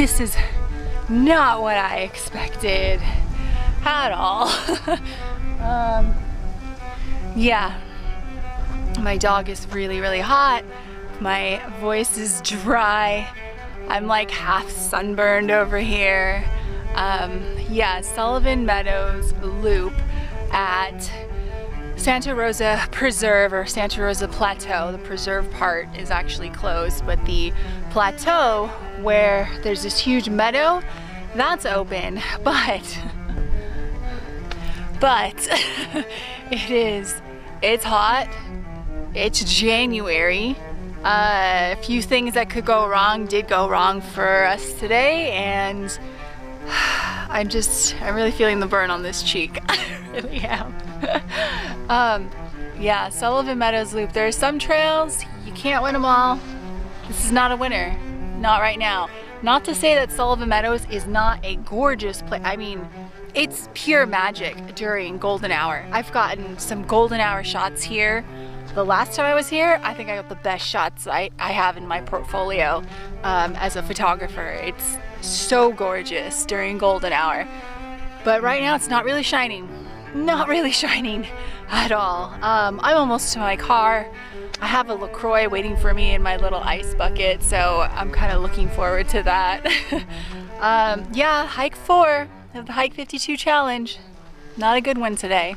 This is not what I expected at all. um, yeah, my dog is really, really hot. My voice is dry. I'm like half sunburned over here. Um, yeah, Sylvan Meadows Loop at Santa Rosa Preserve or Santa Rosa Plateau. The preserve part is actually closed, but the plateau where there's this huge meadow, that's open, but, but it is, it's hot, it's January. Uh, a few things that could go wrong did go wrong for us today and I'm just, I'm really feeling the burn on this cheek. I really am. um, yeah, Sylvan Meadows Loop. There are some trails, you can't win them all. This is not a winner, not right now. Not to say that Sylvan Meadows is not a gorgeous place. I mean, it's pure magic during golden hour. I've gotten some golden hour shots here the last time I was here, I think I got the best shots I, I have in my portfolio um, as a photographer. It's so gorgeous during golden hour. But right now it's not really shining. Not really shining at all. Um, I'm almost to my car. I have a LaCroix waiting for me in my little ice bucket, so I'm kind of looking forward to that. um, yeah, hike four of the Hike 52 challenge. Not a good one today.